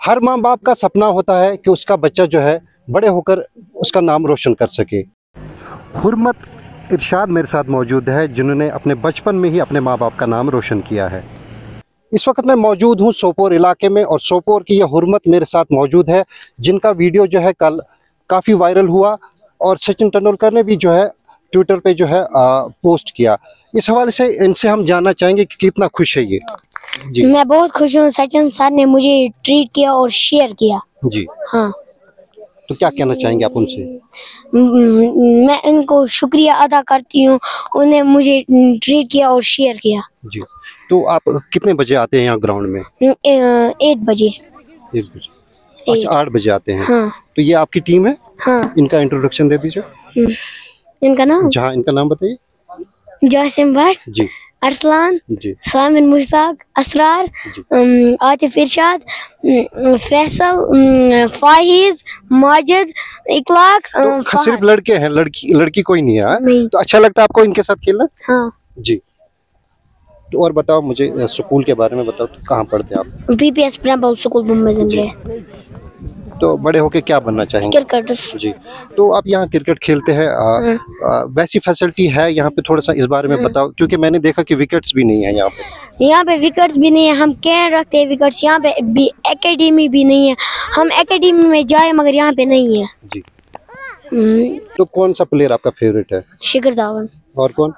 हर माँ बाप का सपना होता है कि उसका बच्चा जो है, बड़े होकर उसका नाम रोशन कर सके। हुरमत, इरशाद मेरे साथ मौजूद है, जिन्होंने अपने बचपन में ही अपने माँ बाप का नाम रोशन किया है। इस वक्त मैं मौजूद हूँ सोपोर इलाके में, और सोपोर की यह हुरमत मेरे साथ मौजूद है, जिनका वीडियो जो है कल काफ़ी वायरल हुआ, और सचिन तेंदुलकर ने भी जो है ट्विटर पे जो है आ, पोस्ट किया। इस हवाले से इनसे हम जानना चाहेंगे कि कितना खुश है ये। जी। मैं बहुत खुश हूँ सचिन सर ने मुझे ट्रीट किया और शेयर किया। जी। हाँ। तो क्या कहना चाहेंगे आप उनसे? मैं इनको शुक्रिया अदा करती हूँ उन्हें मुझे ट्रीट किया और शेयर किया। जी। तो आप कितने बजे आते हैं यहाँ ग्राउंड में? एट बजे। अच्छा आठ बजे आते हैं। हाँ। तो ये आपकी टीम है? हाँ। इनका इंट्रोडक्शन दे दीजिए। इनका नाम? जहाँ इनका नाम बताइए। जासिम भट्ट जी। अरसलान जी। सामिन मुश्ताक असरार आतिफ इरशाद फैसल फाहिज माजिद इकलाक तो सिर्फ़ लड़के हैं लड़की लड़की कोई नहीं है हाँ? नहीं। तो अच्छा लगता है आपको इनके साथ खेलना? हाँ। जी। तो और बताओ मुझे स्कूल के बारे में बताओ तो कहाँ पढ़ते हैं आप? P P S school Mumbai ज़िंदगी तो बड़े होके क्या बनना चाहेंगे? जी तो आप यहाँ क्रिकेट खेलते हैं अ, वैसी फैसिलिटी है यहाँ पे थोड़ा सा इस बारे में बताओ क्योंकि मैंने देखा कि विकेट्स भी नहीं है यहाँ पे। यहाँ पे विकेट्स भी नहीं है हम कैन रखते हैं विकेट्स? यहाँ पे भी एकेडमी भी नहीं है हम एकेडमी में जाए मगर यहाँ पे नहीं है। जी। हम्म, तो कौन सा प्लेयर आपका फेवरेट है? शिखर धावन। और कौन?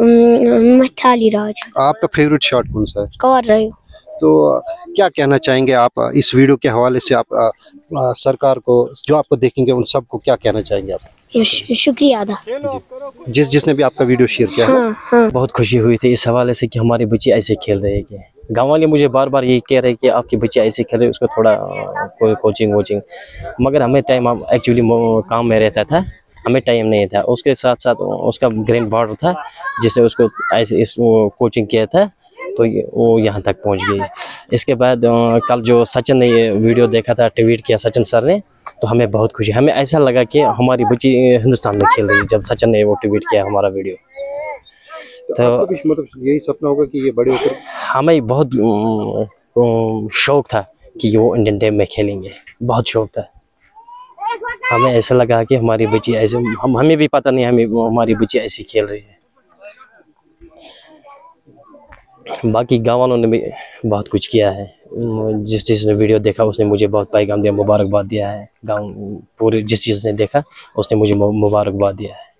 हम्म, मिथाली राज। आपका फेवरेट शॉट कौन सा है? कवर रहे तो क्या कहना चाहेंगे आप इस वीडियो के हवाले से आप अ, अ, सरकार को जो आपको देखेंगे उन सबको क्या कहना चाहेंगे आप? शुक्रिया अदा। जिस जिसने भी आपका वीडियो शेयर किया है। हाँ बहुत खुशी हुई थी इस हवाले से कि हमारे बच्चे ऐसे खेल रहे हैं गाँव वाले मुझे बार बार ये कह रहे हैं कि आपके बच्चे ऐसे खेल रहे हैं उसको थोड़ा कोई कोचिंग वोचिंग। मगर हमें टाइम एक्चुअली काम में रहता था। हमें टाइम नहीं था। उसके साथ साथ उसका ग्रैंड बॉर्डर था जिसने उसको ऐसे इस कोचिंग किया था। तो ये- वो यहाँ तक पहुँच गई। इसके बाद कल जो सचिन ने ये वीडियो देखा था ट्वीट किया सचिन सर ने तो हमें बहुत खुशी हमें ऐसा लगा कि हमारी बच्ची हिंदुस्तान में खेल रही है जब सचिन ने वो ट्वीट किया हमारा वीडियो। तो मतलब यही सपना होगा कि ये बड़े होकर हमें बहुत शौक था कि वो इंडियन टीम में खेलेंगे बहुत शौक था। हमें ऐसा लगा कि हमारी बच्ची ऐसे हम हमें भी पता नहीं हमें हमारी बच्ची ऐसी खेल रही है। बाकी गाँव वालों ने भी बहुत कुछ किया है। जिस जिसने वीडियो देखा, उसने मुझे बहुत पैगाम दिया, मुबारकबाद दिया है। गाँव, पूरे जिस जिसने देखा, उसने मुझे मुबारकबाद दिया है।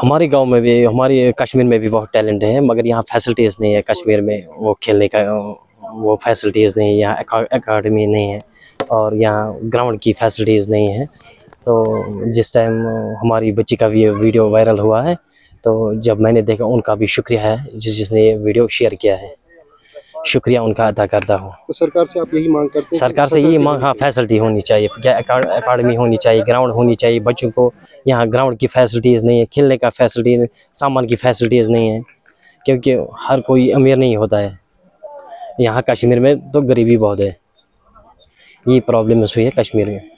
हमारे गाँव में भी, हमारे कश्मीर में भी बहुत टैलेंट है, मगर यहाँ फैसिलिटीज़ नहीं है कश्मीर में वो खेलने का, वो फैसिलिटीज़ नहीं है, यहाँ एकेडमी नहीं है, और यहाँ ग्राउंड की फैसिलिटीज़ नहीं है। तो जिस टाइम हमारी बच्ची का वीडियो वायरल हुआ है तो जब मैंने देखा उनका भी शुक्रिया है जिस जिसने ये वीडियो शेयर किया है। शुक्रिया उनका अदा करता हूँ। तो सरकार से आप यही मांग करते हैं सरकार से यही मांग हाँ फैसिलिटी होनी चाहिए क्या अकाडमी होनी चाहिए ग्राउंड होनी चाहिए बच्चों को यहाँ ग्राउंड की फैसिलिटीज़ नहीं है खेलने का फैसिलिटी सामान की फैसिलिटीज़ नहीं है क्योंकि हर कोई अमीर नहीं होता है। यहाँ कश्मीर में तो गरीबी बहुत है। ये प्रॉब्लम हुई है कश्मीर में।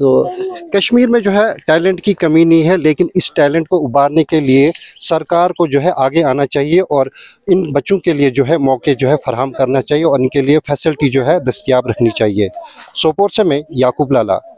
तो कश्मीर में जो है, टैलेंट की कमी नहीं है, लेकिन इस टैलेंट को उबारने के लिए सरकार को जो है, आगे आना चाहिए और इन बच्चों के लिए जो है, मौके जो है, फराहम करना चाहिए और इनके लिए फैसिलिटी जो है, दस्तियाब रखनी चाहिए। सोपोर से मैं याकूब लाला।